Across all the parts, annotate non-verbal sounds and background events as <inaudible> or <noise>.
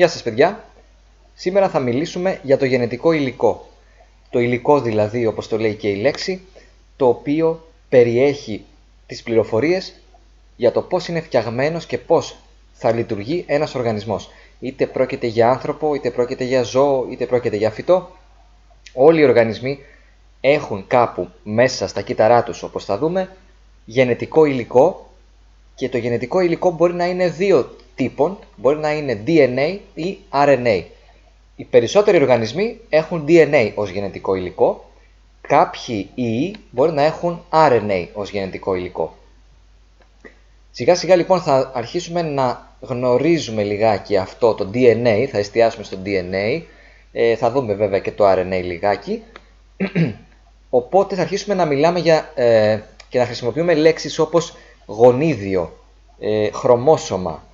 Γεια σας παιδιά! Σήμερα θα μιλήσουμε για το γενετικό υλικό. Το υλικό δηλαδή, όπως το λέει και η λέξη, το οποίο περιέχει τις πληροφορίες για το πώς είναι φτιαγμένος και πώς θα λειτουργεί ένας οργανισμός. Είτε πρόκειται για άνθρωπο, είτε πρόκειται για ζώο, είτε πρόκειται για φυτό. Όλοι οι οργανισμοί έχουν κάπου μέσα στα κύτταρά τους, όπως θα δούμε, γενετικό υλικό και το γενετικό υλικό μπορεί να είναι δύο τύπων, μπορεί να είναι DNA ή RNA. Οι περισσότεροι οργανισμοί έχουν DNA ως γενετικό υλικό, κάποιοι ιοί μπορεί να έχουν RNA ως γενετικό υλικό. Σιγά σιγά λοιπόν θα αρχίσουμε να γνωρίζουμε λιγάκι αυτό το DNA, θα εστιάσουμε στο DNA, ε, θα δούμε βέβαια και το RNA λιγάκι, <clears throat> οπότε θα αρχίσουμε να μιλάμε για, ε, και να χρησιμοποιούμε λέξεις όπως γονίδιο, ε, χρωμόσωμα,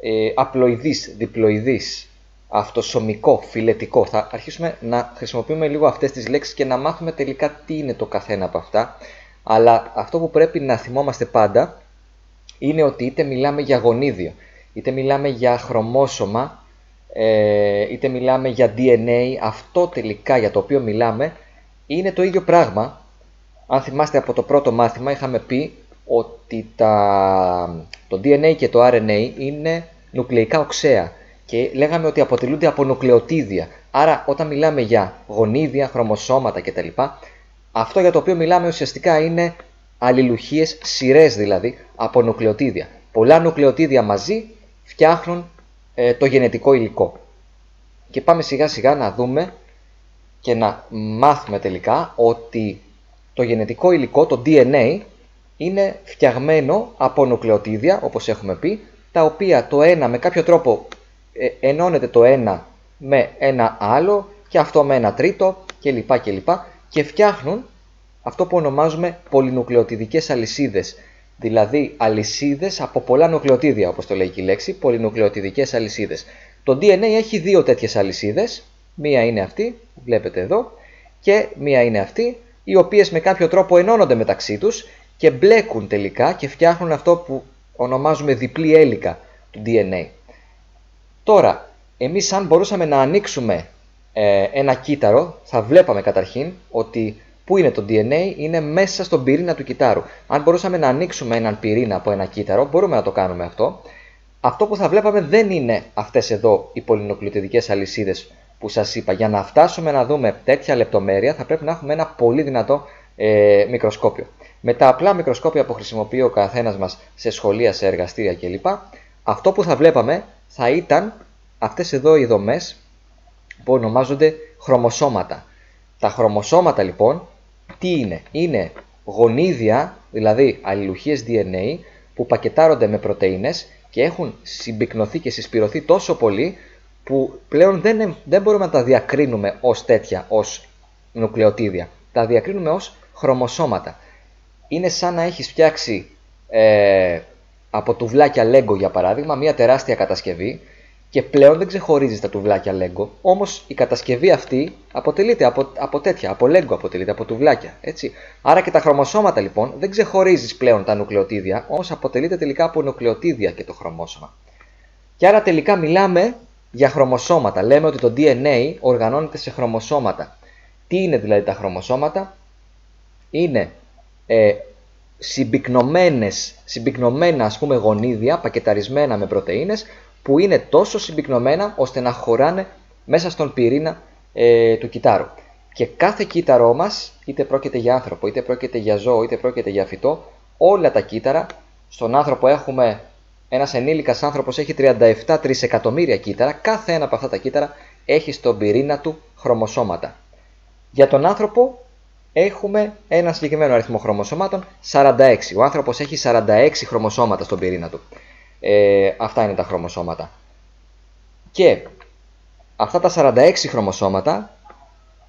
ε, απλοειδής, διπλοειδής, αυτοσωμικό, φιλετικό. Θα αρχίσουμε να χρησιμοποιούμε λίγο αυτές τις λέξεις και να μάθουμε τελικά τι είναι το καθένα από αυτά. Αλλά αυτό που πρέπει να θυμόμαστε πάντα είναι ότι είτε μιλάμε για γονίδιο, είτε μιλάμε για χρωμόσωμα, ε, είτε μιλάμε για DNA, αυτό τελικά για το οποίο μιλάμε είναι το ίδιο πράγμα. Αν θυμάστε από το πρώτο μάθημα είχαμε πει ότι τα, το DNA και το RNA είναι νουκλεϊκά οξέα και λέγαμε ότι αποτελούνται από νουκλεοτίδια. Άρα όταν μιλάμε για γονίδια, χρωμοσώματα κτλ. Αυτό για το οποίο μιλάμε ουσιαστικά είναι αλληλουχίες, σειρές δηλαδή, από νουκλεοτίδια. Πολλά νουκλεοτίδια μαζί φτιάχνουν ε, το γενετικό υλικό. Και πάμε σιγά σιγά να δούμε και να μάθουμε τελικά ότι το γενετικό υλικό, το DNA, είναι φτιαγμένο από νουκλεοτίδια, όπως έχουμε πει, τα οποία το ένα με κάποιο τρόπο ε, ενώνεται το ένα με ένα άλλο και αυτό με ένα τρίτο κλπ. κλπ. και φτιάχνουν αυτό που ονομάζουμε πολυνουκλεοτιδικές αλυσίδες. Δηλαδή αλυσίδες από πολλά νουκλεοτίδια, όπως το λέει και η λέξη, πολυνουκλεοτιδικές αλυσίδες. Το DNA έχει δύο τέτοιες αλυσίδες, μία είναι αυτή, βλέπετε εδώ, και μία είναι αυτή, οι οποίες με κάποιο τρόπο ενώνονται μεταξύ τους και μπλέκουν τελικά και φτιάχνουν αυτό που ονομάζουμε διπλή έλικα του DNA. Τώρα, εμείς αν μπορούσαμε να ανοίξουμε ε, ένα κύτταρο, θα βλέπαμε καταρχήν ότι πού είναι το DNA, είναι μέσα στον πυρήνα του κυτάρου. Αν μπορούσαμε να ανοίξουμε έναν πυρήνα από ένα κύτταρο, μπορούμε να το κάνουμε αυτό. Αυτό που θα βλέπαμε δεν είναι αυτές εδώ οι πολυνοκλητιδικές αλυσίδες που σας είπα. Για να φτάσουμε να δούμε τέτοια λεπτομέρεια θα πρέπει να έχουμε ένα πολύ δυνατό ε, μικροσκόπιο. Με τα απλά μικροσκόπια που χρησιμοποιεί ο καθένας μας σε σχολεία, σε εργαστήρια κλπ. Αυτό που θα βλέπαμε θα ήταν αυτές εδώ οι δομές που ονομάζονται χρωμοσώματα. Τα χρωμοσώματα λοιπόν τι είναι, είναι γονίδια, δηλαδή αλληλουχίες DNA που πακετάρονται με πρωτεΐνες και έχουν συμπυκνωθεί και συσπηρωθεί τόσο πολύ που πλέον δεν, δεν μπορούμε να τα διακρίνουμε ως τέτοια, ως νουκλεοτίδια. Τα διακρίνουμε ως χρωμοσώματα. Είναι σαν να έχεις φτιάξει ε, από τουβλάκια Lego για παράδειγμα μια τεράστια κατασκευή και πλέον δεν ξεχωρίζεις τα τουβλάκια Lego. Όμως η κατασκευή αυτή αποτελείται από, από τέτοια, από Lego αποτελείται, από τουβλάκια. Έτσι. Άρα και τα χρωμοσώματα λοιπόν δεν ξεχωρίζεις πλέον τα νουκλεοτίδια, όμως αποτελείται τελικά από νουκλεοτίδια και το χρωμόσωμα. Και άρα τελικά μιλάμε για χρωμοσώματα. Λέμε ότι το DNA οργανώνεται σε χρωμοσώματα. Τι είναι δηλαδή τα χρωμοσώματα, είναι ε, συμπυκνωμένες, συμπυκνωμένα ας πούμε γονίδια πακεταρισμένα με πρωτεΐνες που είναι τόσο συμπυκνωμένα ώστε να χωράνε μέσα στον πυρήνα ε, του κυτάρου. Και κάθε κύτταρό μας, είτε πρόκειται για άνθρωπο, είτε πρόκειται για ζώο, είτε πρόκειται για φυτό, όλα τα κύτταρα, στον άνθρωπο έχουμε, ένας ενήλικας άνθρωπος έχει 37 τρισεκατομμύρια κύτταρα, κάθε ένα από αυτά τα κύτταρα έχει στον πυρήνα του χρωμοσώματα. Για τον άνθρωπο έχουμε ένα συγκεκριμένο αριθμό χρωμοσωμάτων, 46. Ο άνθρωπος έχει 46 χρωμοσώματα στον πυρήνα του. Ε, αυτά είναι τα χρωμοσώματα. Και αυτά τα 46 χρωμοσώματα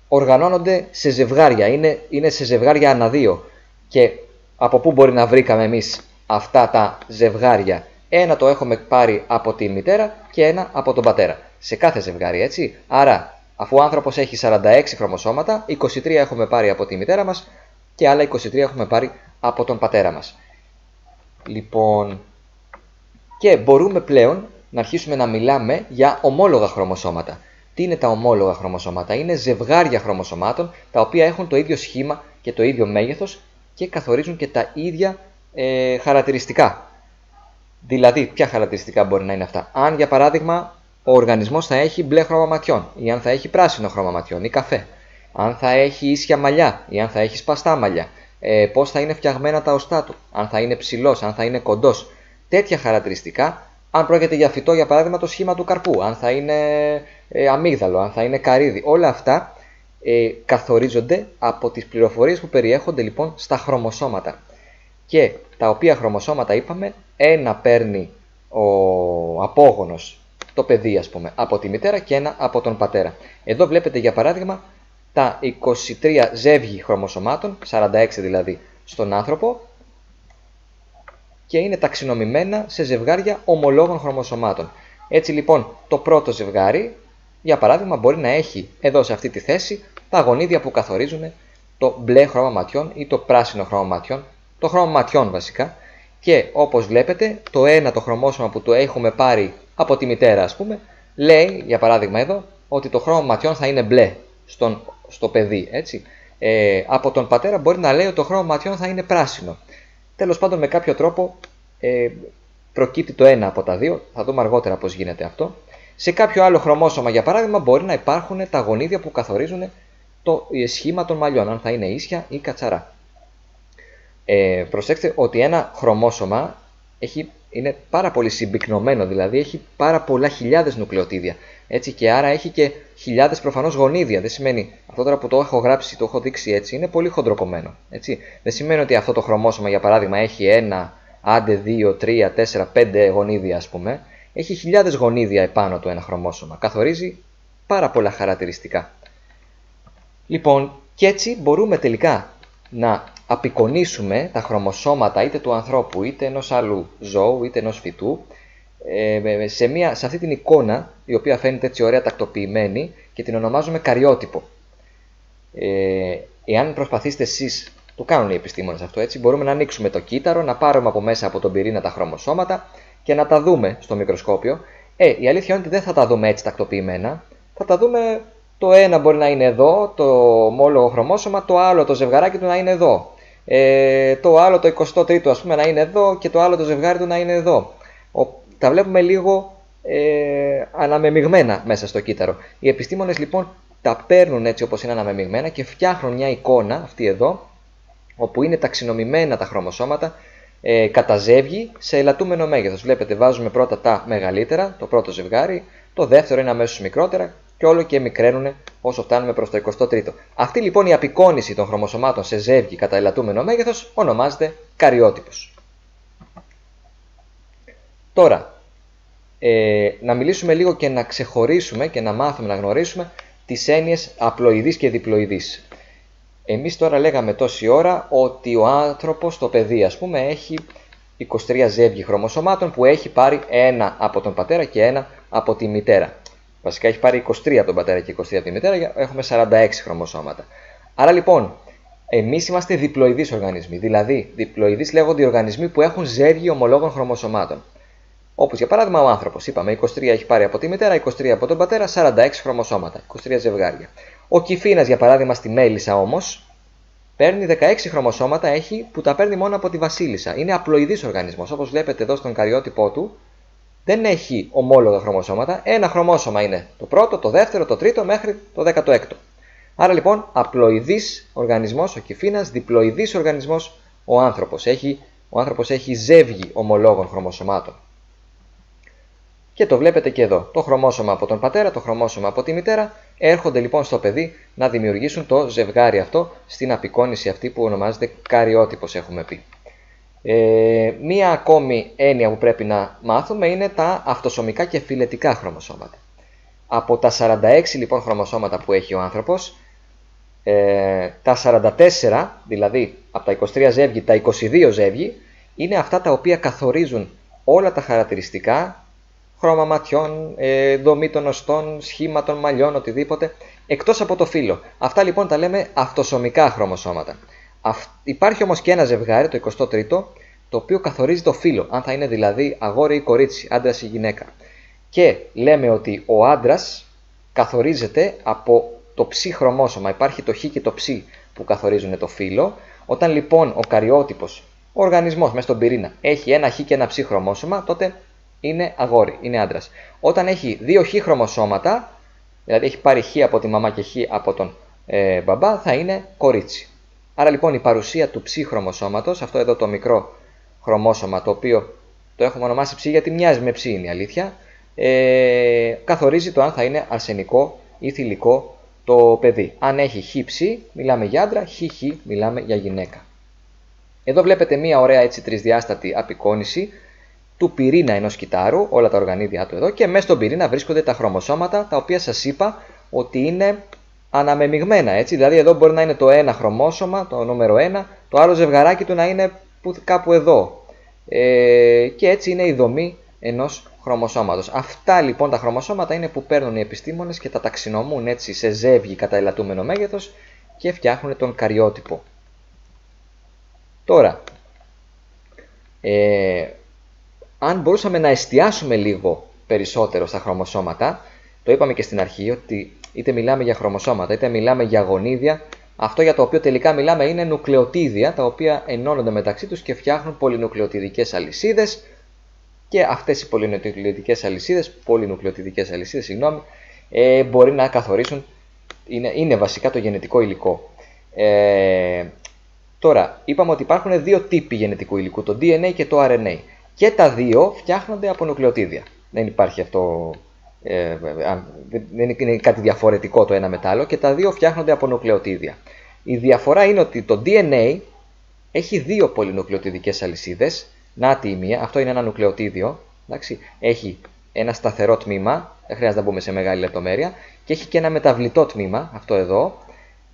οργανώνονται σε ζευγάρια, είναι, είναι σε ζευγάρια ανά δύο. Και από πού μπορεί να βρήκαμε εμείς αυτά τα ζευγάρια; Ένα το έχουμε πάρει από τη μητέρα και ένα από τον πατέρα. Σε κάθε ζευγάρι, έτσι. Άρα Αφού ο άνθρωπος έχει 46 χρωμοσώματα, 23 έχουμε πάρει από τη μητέρα μας και άλλα 23 έχουμε πάρει από τον πατέρα μας. Λοιπόν, και μπορούμε πλέον να αρχίσουμε να μιλάμε για ομόλογα χρωμοσώματα. Τι είναι τα ομόλογα χρωμοσώματα, είναι ζευγάρια χρωμοσωμάτων τα οποία έχουν το ίδιο σχήμα και το ίδιο μέγεθος και καθορίζουν και τα ίδια ε, χαρακτηριστικά. Δηλαδή, ποια χαρακτηριστικά μπορεί να είναι αυτά; Αν για παράδειγμα ο οργανισμός θα έχει μπλε χρώμα ματιών ή αν θα έχει πράσινο χρώμα ματιών ή καφέ. Αν θα έχει ίσια μαλλιά ή αν θα έχει σπαστά μαλλιά. Ε, Πώς θα είναι φτιαγμένα τα οστά του. Αν θα είναι ψηλός, αν θα είναι κοντός. Τέτοια χαρακτηριστικά, αν πρόκειται για φυτό, για παράδειγμα, το σχήμα του καρπού. Αν θα είναι ε, αμύγδαλο, αν θα είναι καρύδι. Όλα αυτά ε, καθορίζονται από τις πληροφορίες που περιέχονται λοιπόν στα χρωμοσώματα. Και τα οποία χρωμοσώματα είπαμε, ένα παίρνει ο απόγονος το παιδί ας πούμε από τη μητέρα και ένα από τον πατέρα. Εδώ βλέπετε για παράδειγμα τα 23 ζεύγη χρωμοσωμάτων, 46 δηλαδή στον άνθρωπο και είναι ταξινομημένα σε ζευγάρια ομολόγων χρωμοσωμάτων. Έτσι λοιπόν το πρώτο ζευγάρι για παράδειγμα μπορεί να έχει εδώ σε αυτή τη θέση τα γονίδια που καθορίζουν το μπλε χρώμα ματιών ή το πράσινο χρώμα ματιών, το χρώμα ματιών βασικά και όπως βλέπετε το ένα το χρωμόσωμα που το έχουμε πάρει από τη μητέρα ας πούμε, λέει για παράδειγμα εδώ ότι το χρώμα ματιών θα είναι μπλε στον, στο παιδί. Έτσι. Ε, από τον πατέρα μπορεί να λέει ότι το χρώμα ματιών θα είναι πράσινο. Τέλος πάντων με κάποιο τρόπο ε, προκύπτει το ένα από τα δύο, θα δούμε αργότερα πώς γίνεται αυτό. Σε κάποιο άλλο χρωμόσωμα για παράδειγμα μπορεί να υπάρχουν τα γονίδια που καθορίζουν το σχήμα των μαλλιών, αν θα είναι ίσια ή κατσαρά. Ε, προσέξτε ότι ένα χρωμόσωμα έχει είναι πάρα πολύ συμπυκνωμένο, δηλαδή έχει πάρα πολλά χιλιάδες νουκλεοτίδια. Έτσι και άρα έχει και χιλιάδες προφανώς γονίδια. Δεν σημαίνει, αυτό τώρα που το έχω γράψει, το έχω δείξει έτσι, είναι πολύ χοντροκομμένο. Έτσι. Δεν σημαίνει ότι αυτό το χρωμόσωμα για παράδειγμα έχει ένα, άντε δύο, τρία, τέσσερα, πέντε γονίδια ας πούμε. Έχει χιλιάδες γονίδια επάνω του ένα χρωμόσωμα. Καθορίζει πάρα πολλά χαρακτηριστικά. Λοιπόν, και έτσι μπορούμε τελικά να απεικονίσουμε τα χρωμοσώματα είτε του ανθρώπου είτε ενός άλλου ζώου είτε ενός φυτού ε, σε, μια, σε αυτή την εικόνα η οποία φαίνεται έτσι ωραία τακτοποιημένη και την ονομάζουμε καριότυπο. Ε, εάν προσπαθήσετε εσείς, το κάνουν οι επιστήμονες αυτό έτσι, μπορούμε να ανοίξουμε το κύτταρο, να πάρουμε από μέσα από τον πυρήνα τα χρωμοσώματα και να τα δούμε στο μικροσκόπιο. Ε, η αλήθεια είναι ότι δεν θα τα δούμε έτσι τακτοποιημένα, θα τα δούμε το ένα μπορεί να είναι εδώ, το ομόλογο χρωμόσωμα, το άλλο το ζευγαράκι του να είναι εδώ. Ε, το άλλο το 23ο ας πούμε να είναι εδώ και το άλλο το ζευγάρι του να είναι εδώ. Ο, τα βλέπουμε λίγο ε, αναμεμειγμένα μέσα στο κύτταρο. Οι επιστήμονες λοιπόν τα παίρνουν έτσι όπως είναι αναμεμειγμένα και φτιάχνουν μια εικόνα αυτή εδώ όπου είναι ταξινομημένα τα χρωμοσώματα ε, κατά ζεύγη σε ελαττούμενο μέγεθος. Βλέπετε βάζουμε πρώτα τα μεγαλύτερα, το πρώτο ζευγάρι, το δεύτερο είναι αμέσως μικρότερα και όλο και μικραίνουν όσο φτάνουμε προς το 23ο. Αυτή λοιπόν η απεικόνηση των χρωμοσωμάτων σε ζεύγη κατά ελαττούμενο μέγεθος ονομάζεται καριότυπος. Τώρα, ε, να μιλήσουμε λίγο και να ξεχωρίσουμε και να μάθουμε να γνωρίσουμε τις έννοιες απλοειδής και διπλοειδής. Εμείς τώρα λέγαμε τόση ώρα ότι ο άνθρωπος, το παιδί ας πούμε, έχει 23 ζεύγη χρωμοσωμάτων που έχει πάρει ένα από τον πατέρα και ένα από τη μητέρα. Βασικά έχει πάρει 23 από τον πατέρα και 23 από τη μητέρα, έχουμε 46 χρωμοσώματα. Άρα λοιπόν, εμείς είμαστε διπλοειδείς οργανισμοί. Δηλαδή, διπλοειδείς λέγονται οι οργανισμοί που έχουν ζεύγη ομολόγων χρωμοσωμάτων. Όπως για παράδειγμα ο άνθρωπος. Είπαμε 23 έχει πάρει από τη μητέρα, 23 από τον πατέρα, 46 χρωμοσώματα, 23 ζευγάρια. Ο κυφίνα για παράδειγμα στη μέλισσα όμως, παίρνει 16 χρωμοσώματα έχει που τα παίρνει μόνο από τη βασίλισσα. Είναι απλοειδής οργανισμός. Όπως βλέπετε εδώ στον καριότυπό του, δεν έχει ομόλογα χρωμοσώματα. Ένα χρωμόσωμα είναι το πρώτο, το δεύτερο, το τρίτο μέχρι το 16ο. Άρα λοιπόν απλοειδής οργανισμός, ο κυφίνας, διπλοειδής οργανισμός ο άνθρωπος. Έχει, ο άνθρωπος έχει ζεύγη ομολόγων χρωμοσωμάτων. Και το βλέπετε και εδώ. Το χρωμόσωμα από τον πατέρα, το χρωμόσωμα από τη μητέρα έρχονται λοιπόν στο παιδί να δημιουργήσουν το ζευγάρι αυτό στην απεικόνηση αυτή που ονομάζεται καριότυπος έχουμε πει. Ε, μία ακόμη έννοια που πρέπει να μάθουμε είναι τα αυτοσωμικά και φιλετικά χρωμοσώματα. Από τα 46 λοιπόν χρωμοσώματα που έχει ο άνθρωπος, ε, τα 44, δηλαδή από τα 23 ζεύγη, τα 22 ζεύγη, είναι αυτά τα οποία καθορίζουν όλα τα χαρακτηριστικά χρώμα ματιών, ε, δομή των οστών, σχήμα των μαλλιών, οτιδήποτε, εκτός από το φύλλο. Αυτά λοιπόν τα λέμε αυτοσωμικά χρωμοσώματα. Υπάρχει όμως και ένα ζευγάρι, το 23ο, το οποίο καθορίζει το φύλλο, αν θα είναι δηλαδή αγόρι ή κορίτσι, άντρας ή γυναίκα. Και λέμε ότι ο άντρας καθορίζεται από το ψ χρωμόσωμα. Υπάρχει το χ και το ψ που καθορίζουν το φύλλο. Όταν λοιπόν ο καριότυπος, ο οργανισμός μέσα στον πυρήνα, έχει ένα χ και ένα ψ χρωμόσωμα, τότε είναι αγόρι, είναι άντρας. Όταν έχει δύο χ χρωμοσώματα, δηλαδή έχει πάρει χ από τη μαμά και χ από τον ε, μπαμπά, θα είναι κορίτσι. Άρα λοιπόν η παρουσία του ψ χρωμοσώματος, αυτό εδώ το μικρό χρωμόσωμα, το οποίο το έχουμε ονομάσει ψ γιατί μοιάζει με ψ είναι η αλήθεια, ε, καθορίζει το αν θα είναι αρσενικό ή θηλυκό το παιδί. Αν έχει χ ψ, μιλάμε για άντρα, χ χ, μιλάμε για γυναίκα. Εδώ βλέπετε μία ωραία έτσι τρισδιάστατη απεικόνηση του πυρήνα ενός κυτάρου, όλα τα οργανίδια του εδώ και μέσα στον πυρήνα βρίσκονται τα χρωμοσώματα τα οποία σας είπα ότι είναι αναμεμειγμένα έτσι, δηλαδή εδώ μπορεί να είναι το ένα χρωμόσωμα, το νούμερο 1, το άλλο ζευγαράκι του να είναι κάπου εδώ ε, και έτσι είναι η δομή ενός χρωμοσώματος. Αυτά λοιπόν τα χρωμοσώματα είναι που παίρνουν οι επιστήμονες και τα ταξινομούν έτσι σε ζεύγη κατά ελαττούμενο μέγεθος και φτιάχνουν τον καριότυπο. Τώρα, ε, αν μπορούσαμε να εστιάσουμε λίγο περισσότερο στα χρωμοσώματα, το είπαμε και στην αρχή ότι είτε μιλάμε για χρωμοσώματα είτε μιλάμε για γονίδια, αυτό για το οποίο τελικά μιλάμε είναι νουκλεοτίδια τα οποία ενώνονται μεταξύ τους και φτιάχνουν πολυνουκλεοτιδικές αλυσίδες και αυτές οι πολυνουκλεοτιδικές αλυσίδες, πολυνουκλεοτιδικές αλυσίδες, συγγνώμη, ε, μπορεί να καθορίσουν, είναι, είναι βασικά το γενετικό υλικό. Ε, τώρα, είπαμε ότι υπάρχουν δύο τύποι γενετικού υλικού, το DNA και το RNA. Και τα δύο φτιάχνονται από νουκλεοτίδια. Δεν υπάρχει αυτό, ε, δεν είναι κάτι διαφορετικό το ένα με το άλλο και τα δύο φτιάχνονται από νουκλεοτίδια. Η διαφορά είναι ότι το DNA έχει δύο πολυνουκλεοτιδικές αλυσίδες, να τη η μία, αυτό είναι ένα νουκλεοτίδιο, εντάξει, έχει ένα σταθερό τμήμα, δεν χρειάζεται να μπούμε σε μεγάλη λεπτομέρεια, και έχει και ένα μεταβλητό τμήμα, αυτό εδώ,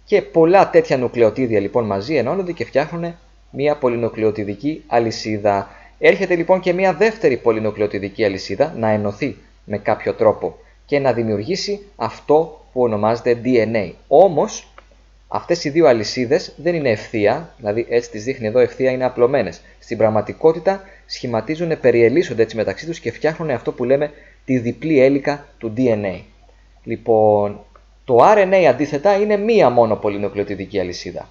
και πολλά τέτοια νουκλεοτίδια λοιπόν μαζί ενώνονται και φτιάχνουν μια πολυνουκλεοτιδική αλυσίδα. Έρχεται λοιπόν και μια δεύτερη πολυνουκλεοτιδική αλυσίδα να ενωθεί με κάποιο τρόπο και να δημιουργήσει αυτό που ονομάζεται DNA. Όμως αυτές οι δύο αλυσίδες δεν είναι ευθεία, δηλαδή έτσι τις δείχνει εδώ ευθεία είναι απλωμένες. Στην πραγματικότητα σχηματίζουν, περιελίσσονται έτσι μεταξύ τους και φτιάχνουν αυτό που λέμε τη διπλή έλικα του DNA. Λοιπόν, το RNA αντίθετα είναι μία μόνο πολυνουκλεοτιδική αλυσίδα.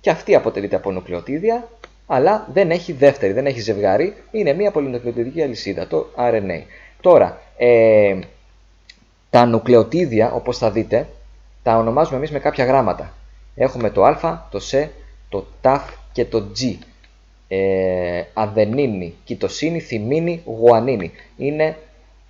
Και αυτή αποτελείται από νουκλεοτίδια αλλά δεν έχει δεύτερη, δεν έχει ζευγάρι, είναι μία πολυνουκλεοτιδική αλυσίδα, το RNA. Τώρα, ε, τα νουκλεοτίδια, όπως θα δείτε, τα ονομάζουμε εμείς με κάποια γράμματα. Έχουμε το α, το σ, το ταφ και το g. Ε, αδενίνη, κοιτοσύνη, θυμίνη, γουανίνη. Είναι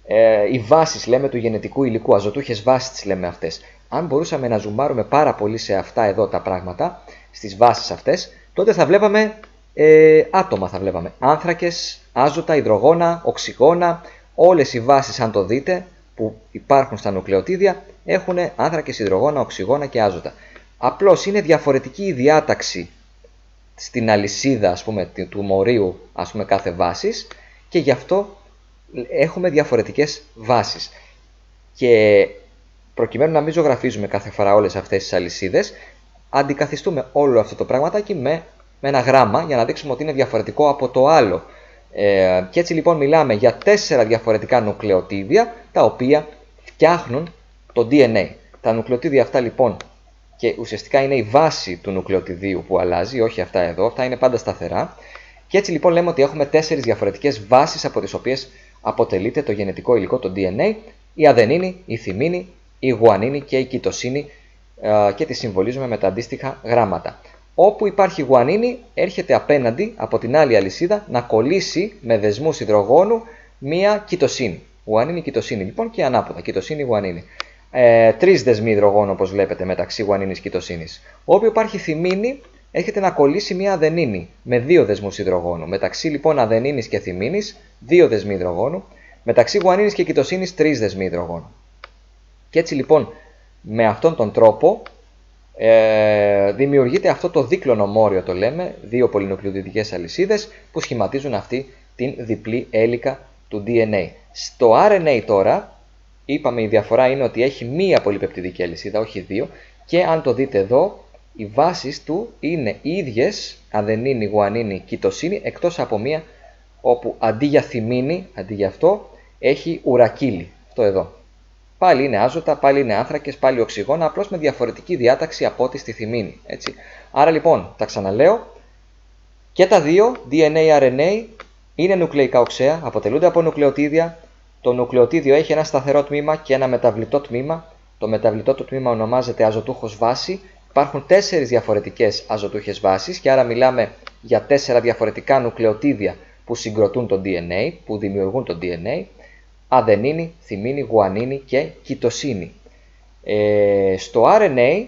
ε, οι βάσεις, λέμε, του γενετικού υλικού, αζωτούχες βάσεις τις λέμε αυτές. Αν μπορούσαμε να ζουμάρουμε πάρα πολύ σε αυτά εδώ τα πράγματα, στις βάσεις αυτές, τότε θα βλέπαμε ε, άτομα θα βλέπαμε. Άνθρακες, άζωτα, υδρογόνα, οξυγόνα, όλες οι βάσεις αν το δείτε που υπάρχουν στα νουκλεοτίδια έχουν άνθρακες, υδρογόνα, οξυγόνα και άζωτα. Απλώς είναι διαφορετική η διάταξη στην αλυσίδα ας πούμε, του μορίου ας πούμε, κάθε βάσης και γι' αυτό έχουμε διαφορετικές βάσεις. Και προκειμένου να μην ζωγραφίζουμε κάθε φορά όλες αυτές τις αλυσίδες, αντικαθιστούμε όλο αυτό το πραγματάκι με με ένα γράμμα για να δείξουμε ότι είναι διαφορετικό από το άλλο. Ε, και έτσι λοιπόν μιλάμε για τέσσερα διαφορετικά νουκλεοτίδια τα οποία φτιάχνουν το DNA. Τα νουκλεοτίδια αυτά λοιπόν και ουσιαστικά είναι η βάση του νουκλεοτιδίου που αλλάζει, όχι αυτά εδώ, αυτά είναι πάντα σταθερά. Και έτσι λοιπόν λέμε ότι έχουμε τέσσερις διαφορετικές βάσεις από τις οποίες αποτελείται το γενετικό υλικό, το DNA, η αδενίνη, η θυμίνη, η γουανίνη και η κοιτοσύνη ε, και τις συμβολίζουμε με τα αντίστοιχα γράμματα. Όπου υπάρχει γουανίνη, έρχεται απέναντι από την άλλη αλυσίδα να κολλήσει με δεσμούς υδρογόνου μία κοιτοσύνη. Γουανίνη, κοιτοσύνη λοιπόν και ανάποδα. Κοιτοσύνη, γουανίνη. Ε, Τρεις δεσμοί υδρογόνου όπως βλέπετε μεταξύ γουανίνης και κοιτοσύνης. Όπου υπάρχει θυμίνη, έρχεται να κολλήσει μία αδενίνη με δύο δεσμούς υδρογόνου. Μεταξύ λοιπόν αδενίνης και θυμίνης, δύο δεσμοί υδρογόνου. Μεταξύ γουανίνης και κοιτοσύνης, τρεις δεσμοί υδρογόνου. Και έτσι λοιπόν με αυτόν τον τρόπο ε, δημιουργείται αυτό το δίκλωνο μόριο το λέμε, δύο πολυνουκλειοδυτικές αλυσίδες που σχηματίζουν αυτή την διπλή έλικα του DNA. Στο RNA τώρα, είπαμε η διαφορά είναι ότι έχει μία πολυπεπτιδική αλυσίδα, όχι δύο, και αν το δείτε εδώ, οι βάσεις του είναι ίδιες, αδενίνη, γουανίνη, κοιτοσύνη, εκτός από μία όπου αντί για θυμίνη, αντί για αυτό, έχει ουρακίλι. Αυτό εδώ. Πάλι είναι άζωτα, πάλι είναι άνθρακες, πάλι οξυγόνα, απλώς με διαφορετική διάταξη από ό,τι στη θυμίνη. Έτσι. Άρα λοιπόν, τα ξαναλέω, και τα δύο, DNA-RNA, είναι νουκλεϊκά οξέα, αποτελούνται από νουκλεοτίδια. Το νουκλεοτίδιο έχει ένα σταθερό τμήμα και ένα μεταβλητό τμήμα. Το μεταβλητό του τμήμα ονομάζεται αζωτούχος βάση. Υπάρχουν τέσσερις διαφορετικές αζωτούχες βάσεις και άρα μιλάμε για τέσσερα διαφορετικά νουκλεοτίδια που συγκροτούν το DNA, που δημιουργούν το DNA αδενίνη, θυμίνη, γουανίνη και κοιτοσίνη. Ε, στο RNA,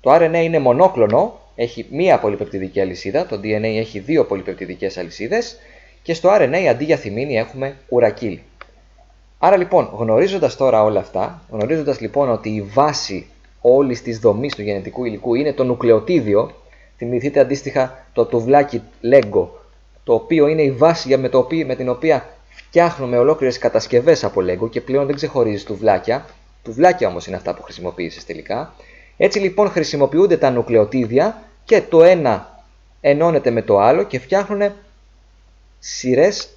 το RNA είναι μονόκλονο, έχει μία πολυπεπτιδική αλυσίδα, το DNA έχει δύο πολυπεπτιδικές αλυσίδες και στο RNA αντί για θυμίνη έχουμε ουρακίλ. Άρα λοιπόν, γνωρίζοντας τώρα όλα αυτά, γνωρίζοντας λοιπόν ότι η βάση όλης της δομής του γενετικού υλικού είναι το νουκλεοτίδιο, θυμηθείτε αντίστοιχα το τουβλάκι Lego, το οποίο είναι η βάση με, το με την οποία φτιάχνουμε ολόκληρες κατασκευές από Lego και πλέον δεν ξεχωρίζει τουβλάκια. Τουβλάκια όμως είναι αυτά που χρησιμοποίησες τελικά. Έτσι λοιπόν χρησιμοποιούνται τα νουκλεοτίδια και το ένα ενώνεται με το άλλο και φτιάχνουν σειρές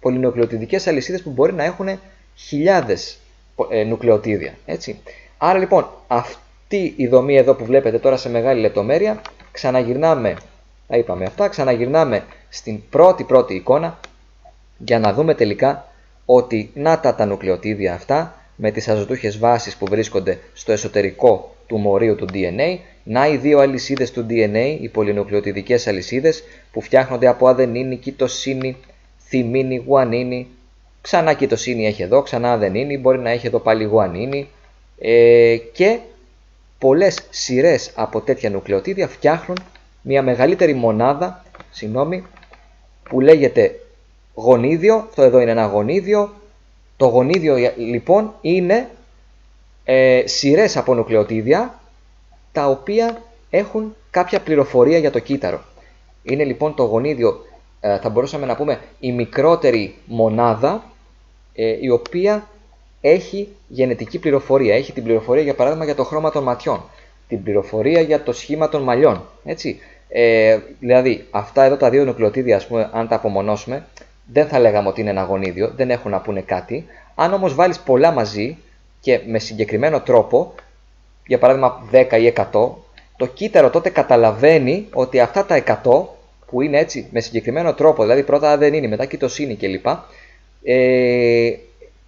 πολυνουκλεοτιδικές αλυσίδες που μπορεί να έχουν χιλιάδες ε, νουκλεοτίδια. Έτσι. Άρα λοιπόν αυτή η δομή εδώ που βλέπετε τώρα σε μεγάλη λεπτομέρεια ξαναγυρνάμε, τα είπαμε αυτά, ξαναγυρνάμε στην πρώτη πρώτη εικόνα για να δούμε τελικά ότι να τα τα νουκλεοτίδια αυτά με τις αζωτούχες βάσεις που βρίσκονται στο εσωτερικό του μορίου του DNA, να οι δύο αλυσίδες του DNA, οι πολυνουκλεοτιδικές αλυσίδες που φτιάχνονται από αδενίνη, κοιτοσύνη, θυμίνη, γουανίνη, ξανά κοιτοσύνη έχει εδώ, ξανά αδενίνη, μπορεί να έχει εδώ πάλι γουανίνη. Ε, και πολλές σειρές από τέτοια νουκλεοτίδια φτιάχνουν μια μεγαλύτερη μονάδα, συγγνώμη, που λέγεται γονίδιο, αυτό εδώ είναι ένα γονίδιο. Το γονίδιο λοιπόν είναι ε, σειρές από νουκλεοτίδια τα οποία έχουν κάποια πληροφορία για το κύτταρο. Είναι λοιπόν το γονίδιο, ε, θα μπορούσαμε να πούμε, η μικρότερη μονάδα ε, η οποία έχει γενετική πληροφορία. Έχει την πληροφορία για παράδειγμα για το χρώμα των ματιών, την πληροφορία για το σχήμα των μαλλιών. Έτσι. Ε, δηλαδή αυτά εδώ τα δύο νουκλεοτίδια, ας πούμε, αν τα απομονώσουμε, δεν θα λέγαμε ότι είναι ένα γονίδιο, δεν έχουν να πούνε κάτι. Αν όμως βάλεις πολλά μαζί και με συγκεκριμένο τρόπο, για παράδειγμα 10 ή 100, το κύτταρο τότε καταλαβαίνει ότι αυτά τα 100 που είναι έτσι με συγκεκριμένο τρόπο, δηλαδή πρώτα δεν είναι, μετά κοιτοσύνη κλπ. Ε,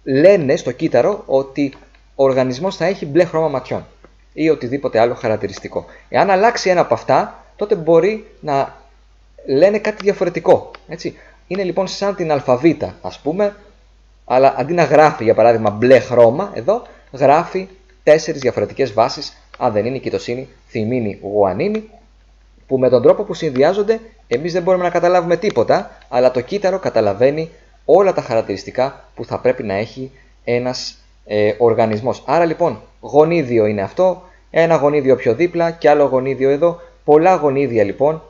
λένε στο κύτταρο ότι ο οργανισμός θα έχει μπλε χρώμα ματιών ή οτιδήποτε άλλο χαρακτηριστικό. Εάν αλλάξει ένα από αυτά, τότε μπορεί να λένε κάτι διαφορετικό. Έτσι. Είναι λοιπόν σαν την αλφαβήτα, ας πούμε, αλλά αντί να γράφει για παράδειγμα μπλε χρώμα, εδώ γράφει τέσσερις διαφορετικές βάσεις, αδενίνη, κοιτοσύνη, θυμίνη, γουανίνη, που με τον τρόπο που συνδυάζονται εμείς δεν μπορούμε να καταλάβουμε τίποτα, αλλά το κύτταρο καταλαβαίνει όλα τα χαρακτηριστικά που θα πρέπει να έχει ένας ε, οργανισμός. Άρα λοιπόν γονίδιο είναι αυτό, ένα γονίδιο πιο δίπλα και άλλο γονίδιο εδώ, πολλά γονίδια λοιπόν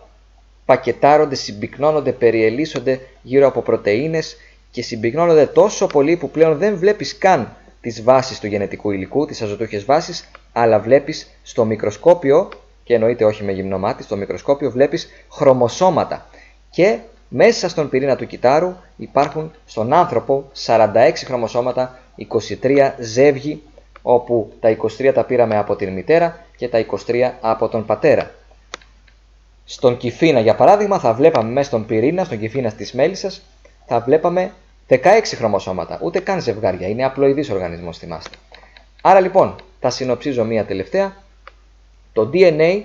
πακετάρονται, συμπυκνώνονται, περιελίσσονται γύρω από πρωτεΐνες και συμπυκνώνονται τόσο πολύ που πλέον δεν βλέπεις καν τις βάσεις του γενετικού υλικού, τις αζωτούχες βάσεις, αλλά βλέπεις στο μικροσκόπιο, και εννοείται όχι με γυμνό μάτι, στο μικροσκόπιο βλέπεις χρωμοσώματα. Και μέσα στον πυρήνα του κυτάρου υπάρχουν στον άνθρωπο 46 χρωμοσώματα, 23 ζεύγη, όπου τα 23 τα πήραμε από την μητέρα και τα 23 από τον πατέρα. Στον κυφίνα, για παράδειγμα, θα βλέπαμε μέσα στον πυρήνα, στον κυφίνα τη μέλισσα, θα βλέπαμε 16 χρωμοσώματα. Ούτε καν ζευγάρια. Είναι απλοειδής οργανισμός, θυμάστε. Άρα λοιπόν, τα συνοψίζω μία τελευταία. Το DNA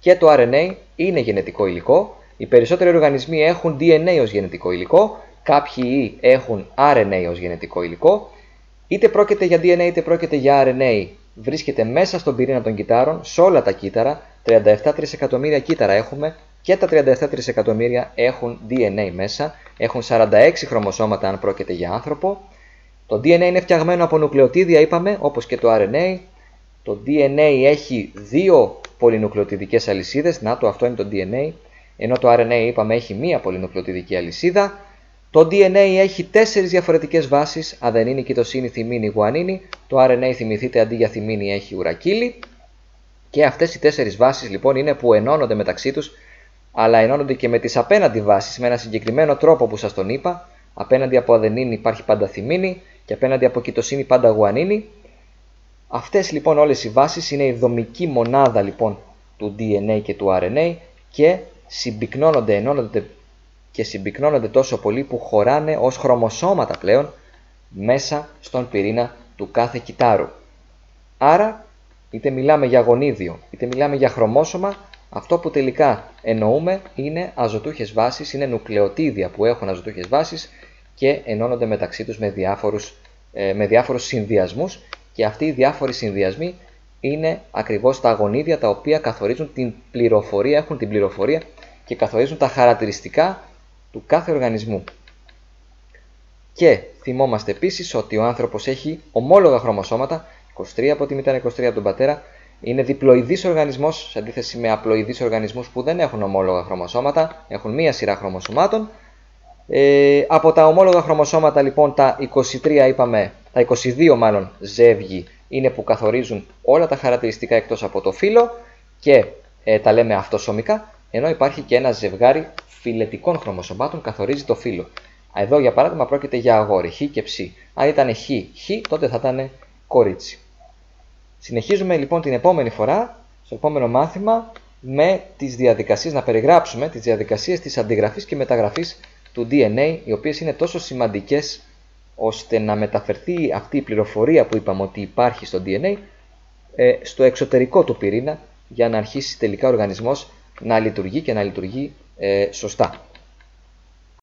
και το RNA είναι γενετικό υλικό. Οι περισσότεροι οργανισμοί έχουν DNA ως γενετικό υλικό. Κάποιοι έχουν RNA ως γενετικό υλικό. Είτε πρόκειται για DNA είτε πρόκειται για RNA. Βρίσκεται μέσα στον πυρήνα των κυτάρων, σε όλα τα κύτταρα, 37 τρισεκατομμύρια κύτταρα έχουμε και τα 37 τρισεκατομμύρια έχουν DNA μέσα, έχουν 46 χρωμοσώματα αν πρόκειται για άνθρωπο. Το DNA είναι φτιαγμένο από νουκλεοτίδια είπαμε, όπως και το RNA. Το DNA έχει δύο πολυνουκλεοτιδικές αλυσίδες, να το αυτό είναι το DNA, ενώ το RNA είπαμε έχει μία πολυνουκλεοτιδική αλυσίδα. Το DNA έχει τέσσερις διαφορετικές βάσεις, αδενίνη, κοιτοσύνη, θυμίνη, γουανίνη. Το RNA θυμηθείτε αντί για θυμίνη έχει ουρακίλη. Και αυτές οι τέσσερις βάσεις λοιπόν είναι που ενώνονται μεταξύ τους, αλλά ενώνονται και με τις απέναντι βάσεις με ένα συγκεκριμένο τρόπο που σας τον είπα, απέναντι από αδενίνη υπάρχει πάντα θυμίνη και απέναντι από κοιτοσύνη πάντα γουανίνη. Αυτές λοιπόν όλες οι βάσεις είναι η δομική μονάδα λοιπόν του DNA και του RNA και συμπυκνώνονται, ενώνονται και συμπυκνώνονται τόσο πολύ που χωράνε ως χρωμοσώματα πλέον μέσα στον πυρήνα του κάθε κυτάρου. Άρα, είτε μιλάμε για γονίδιο, είτε μιλάμε για χρωμόσωμα, αυτό που τελικά εννοούμε είναι αζωτούχες βάσεις, είναι νουκλεοτίδια που έχουν αζωτούχες βάσεις και ενώνονται μεταξύ τους με διάφορους, ε, με διάφορους συνδυασμούς και αυτοί οι διάφοροι συνδυασμοί είναι ακριβώς τα γονίδια τα οποία καθορίζουν την πληροφορία, έχουν την πληροφορία και καθορίζουν τα χαρακτηριστικά του κάθε οργανισμού. Και θυμόμαστε επίσης ότι ο άνθρωπος έχει ομόλογα χρωμοσώματα, 23 από τη μητέρα, 23 από τον πατέρα, είναι διπλοειδής οργανισμός, σε αντίθεση με απλοειδείς οργανισμούς που δεν έχουν ομόλογα χρωμοσώματα, έχουν μία σειρά χρωμοσωμάτων. Ε, από τα ομόλογα χρωμοσώματα λοιπόν τα 23 είπαμε, τα 22 μάλλον ζεύγη είναι που καθορίζουν όλα τα χαρακτηριστικά εκτός από το φύλλο και ε, τα λέμε αυτοσωμικά, ενώ υπάρχει και ένα ζευγάρι φιλετικών χρωμοσωμάτων καθορίζει το φύλλο. Εδώ για παράδειγμα πρόκειται για αγόρι, χ και ψ. Αν ήταν χ, χ, τότε θα ήταν κορίτσι. Συνεχίζουμε λοιπόν την επόμενη φορά, στο επόμενο μάθημα, με τις διαδικασίες, να περιγράψουμε τις διαδικασίες της αντιγραφής και μεταγραφής του DNA, οι οποίες είναι τόσο σημαντικές ώστε να μεταφερθεί αυτή η πληροφορία που είπαμε ότι υπάρχει στο DNA ε, στο εξωτερικό του πυρήνα για να αρχίσει τελικά ο οργανισμός να λειτουργεί και να λειτουργεί ε, σωστά.